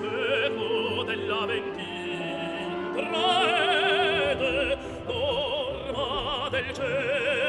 fuoco dell'avventin traete orma del cielo.